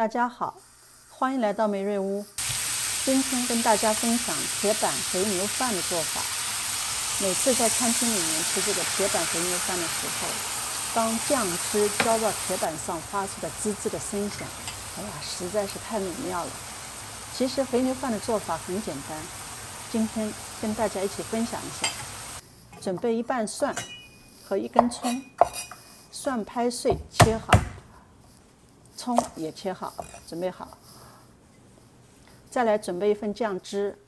大家好，欢迎来到梅瑞屋。今天跟大家分享铁板肥牛饭的做法。每次在餐厅里面吃这个铁板肥牛饭的时候，当酱汁浇到铁板上发出的滋滋的声响，哎呀，实在是太美妙了。其实肥牛饭的做法很简单，今天跟大家一起分享一下。准备一半蒜和一根葱，蒜拍碎切好。葱也切好，准备好。再来准备一份酱汁，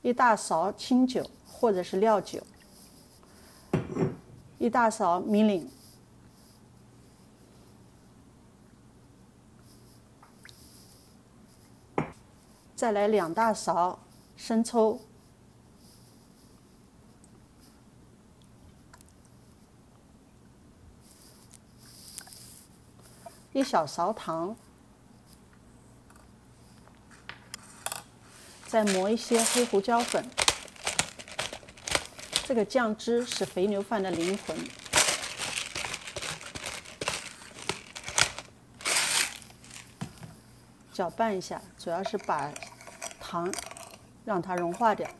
一大勺清酒或者是料酒，一大勺米酒，再来两大勺生抽。一小勺糖，再磨一些黑胡椒粉。这个酱汁是肥牛饭的灵魂。搅拌一下，主要是把糖让它融化掉，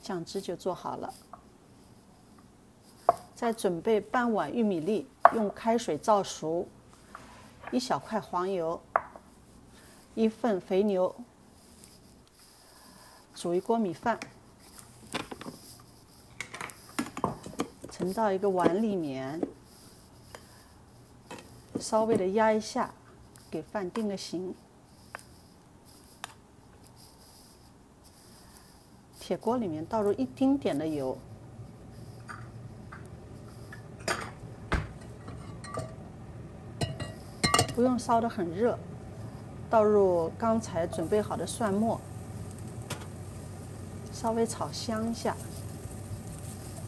酱汁就做好了。再准备半碗玉米粒，用开水焯熟，一小块黄油，一份肥牛，煮一锅米饭，盛到一个碗里面，稍微的压一下，给饭定个型。铁锅里面倒入一丁点的油。不用烧得很热，倒入刚才准备好的蒜末，稍微炒香一下，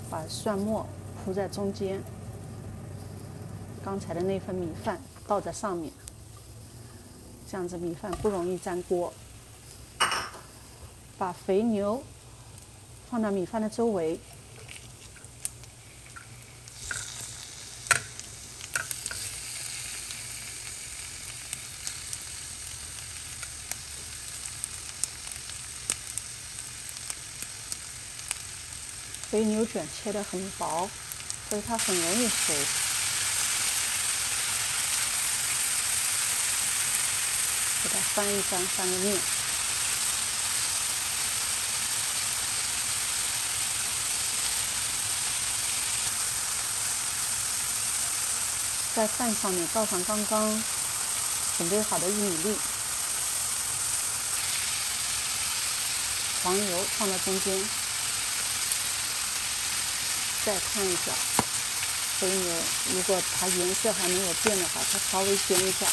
把蒜末铺在中间，刚才的那份米饭倒在上面，这样子米饭不容易粘锅。把肥牛放到米饭的周围。肥牛卷切的很薄，所以它很容易熟。给它翻一翻，翻个面。在饭上面倒上刚刚准备好的玉米粒，黄油放到中间。再看一下肥牛，如果它颜色还没有变的话，它稍微煎一下。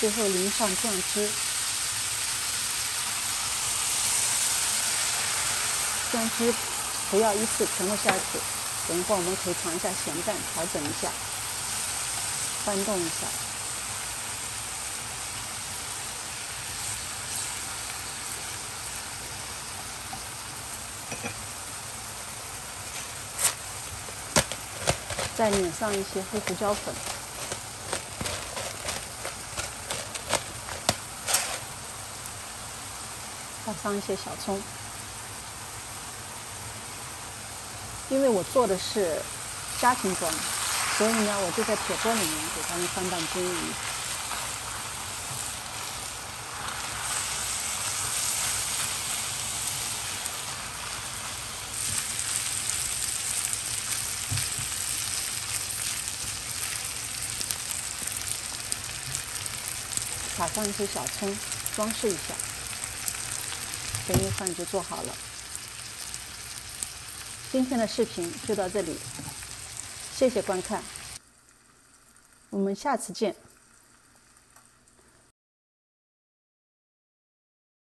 最后淋上酱汁，酱汁不要一次全部下去，等一会儿我们可以尝一下咸淡，调整一下，翻动一下。再碾上一些黑胡椒粉，放上一些小葱。因为我做的是家庭装，所以呢，我就在铁锅里面给它们翻拌均匀。撒上一些小葱，装饰一下，肥牛饭就做好了。今天的视频就到这里，谢谢观看，我们下次见。